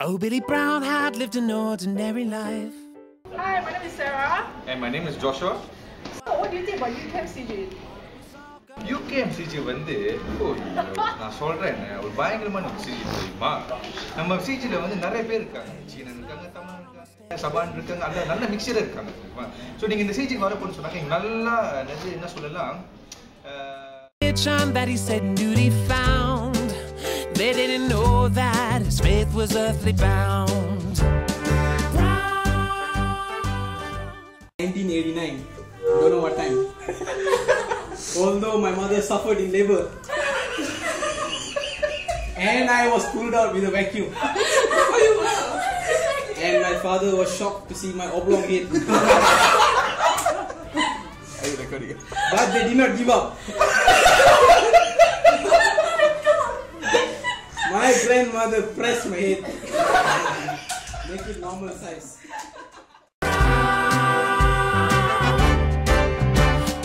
Oh, Billy Brown had lived an ordinary life. Hi, my name is Sarah. And my name is Joshua. So, what do you think about UCAM CJ? யூகேஎம்சிஜி வந்து நான் சொல்றேன் ஒரு பயங்கரமான ஒரு CG தெரியுமா நம்ம சிஜியில் வந்து நிறைய பேர் இருக்காங்க சீனன் இருக்காங்க தமிழ் இருக்காங்க சபான் இருக்காங்க அந்த நல்ல மிக்சர் இருக்காங்க தெரியுமா ஸோ நீங்கள் இந்த சிஜிக்கு வரப்போன்னு சொன்னாங்க நல்லா என்ன சொல்லலாம் They didn't know that his faith was earthly bound. 1989. Don't know what time. Although my mother suffered in labor. and I was pulled out with a vacuum. and my father was shocked to see my oblong head. but they did not give up. My grandmother pressed my head. Make it normal size.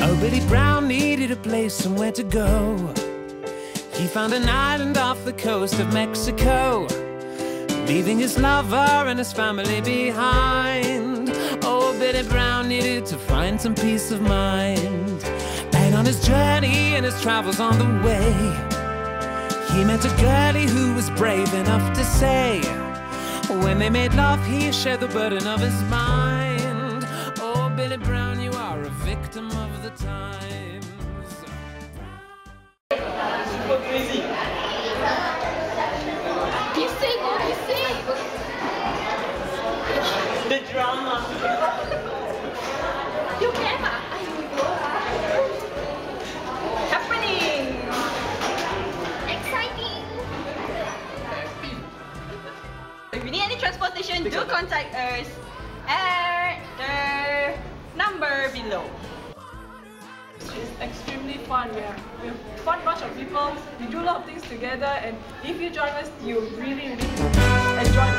Oh, Billy Brown needed a place somewhere to go. He found an island off the coast of Mexico, leaving his lover and his family behind. Oh, Billy Brown needed to find some peace of mind. And on his journey and his travels on the way, he met a girlie who was brave enough to say, when they made love, he shared the burden of his mind. Oh, Billy Brown, you are a victim of the times. Do contact us at the number below. It's extremely fun. Yeah, we're a fun bunch of people. We do a lot of things together, and if you join us, you really, really